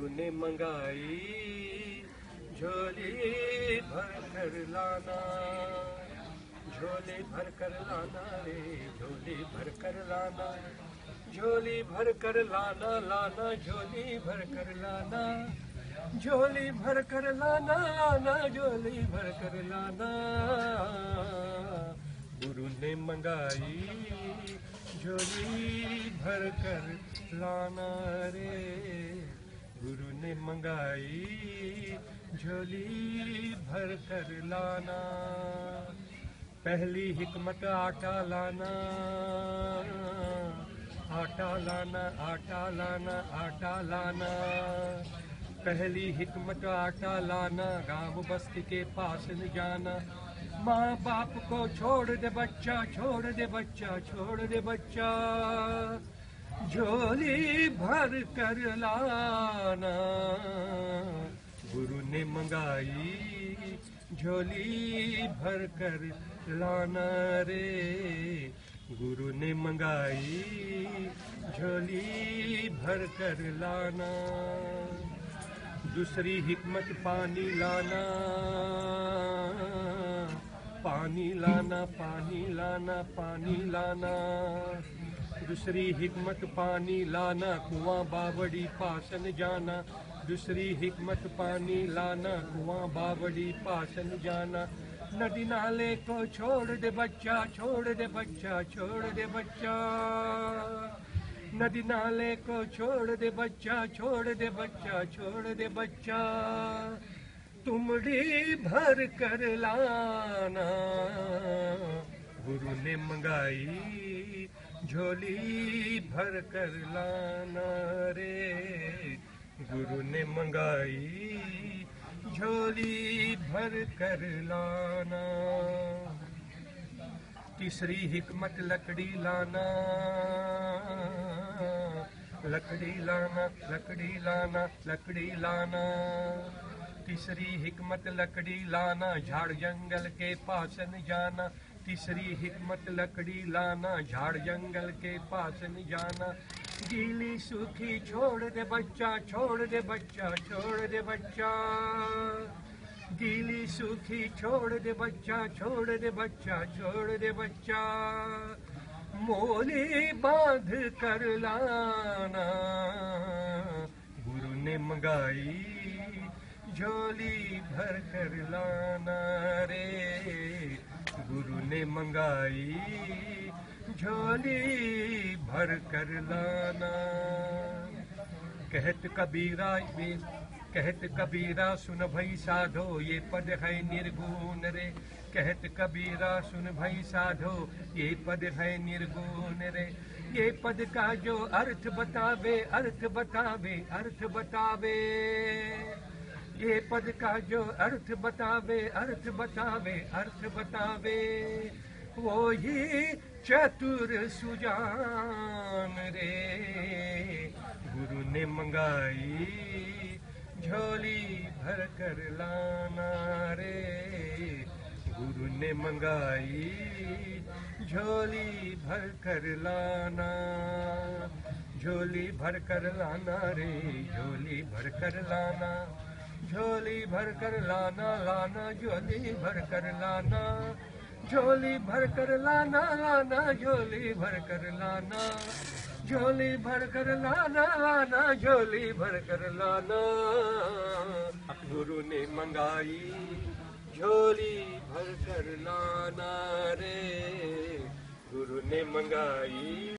गुरु ने मंगाई, झोली भर कर लाना, झोली भर कर लाना रे, झोली भर कर लाना, झोली भर कर लाना लाना, झोली भर कर लाना, झोली भर कर लाना लाना, झोली भर कर लाना। गुरु ने मंगाई, झोली भर कर लाना रे। गुरु ने मंगाई झोली भर कर लाना। पहली हिकमत आटा लाना आटा लाना आटा लाना आटा लाना। पहली हिकमत आटा लाना, गाँव बस्ती के पास न जाना। माँ बाप को छोड़ दे बच्चा, छोड़ दे बच्चा, छोड़ दे बच्चा। झोली भर कर लाना। गुरु ने मंगाई झोली भर कर लाना रे। गुरु ने मंगाई झोली भर कर लाना। दूसरी हिकमत पानी लाना। पानी लाना पानी लाना पानी लाना। दूसरी हिकमत पानी लाना, कुआँ बावड़ी पासन जाना। दूसरी हिकमत पानी लाना, कुआँ बावड़ी पासन जाना। नदी नाले को छोड़ दे बच्चा, छोड़ दे बच्चा, छोड़ दे बच्चा। नदी नाले को छोड़ दे बच्चा, छोड़ दे बच्चा, छोड़ दे बच्चा। तुमड़ी भर कर लाना, गुरु ने मंगाई झोली भर कर लाना रे। गुरु ने मंगाई झोली भर कर लाना। तीसरी हिकमत लकड़ी लाना। लकड़ी लाना लकड़ी लाना लकड़ी लाना। तीसरी हिकमत लकड़ी लाना, झाड़ जंगल के पास न जाना। तीसरी हिकमत लकड़ी लाना, झाड़ जंगल के पास न जाना। गीली सूखी छोड़ दे बच्चा, छोड़ दे बच्चा, छोड़ दे बच्चा। गीली सूखी छोड़ दे बच्चा, छोड़ दे बच्चा, छोड़ दे बच्चा। मोली बाँध कर लाना, गुरु ने मंगाई झोली भर कर लाना रे। गुरु ने मंगाई, झोली भर कर लाना। कहत कबीरा कहत कबीरा सुन भई साधो, ये पद है निर्गुण रे। कहत कबीरा सुन भई साधो, ये पद है निर्गुण रे। ये पद का जो अर्थ बतावे अर्थ बतावे अर्थ बतावे। पद का जो अर्थ बतावे अर्थ बतावे अर्थ बतावे वो ही चतुर सुजान रे। गुरु ने मंगाई झोली भर कर लाना रे। गुरु ने मंगाई झोली भर कर लाना, झोली भर कर लाना रे, झोली भर कर लाना। झोली भर कर लाना लाना, झोली भर कर लाना। झोली भर कर लाना लाना, झोली भर कर लाना। झोली भर कर लाना लाना, झोली भर कर लाना गुरु ने मंगाई, झोली भर कर लाना रे। गुरु ने मंगाई।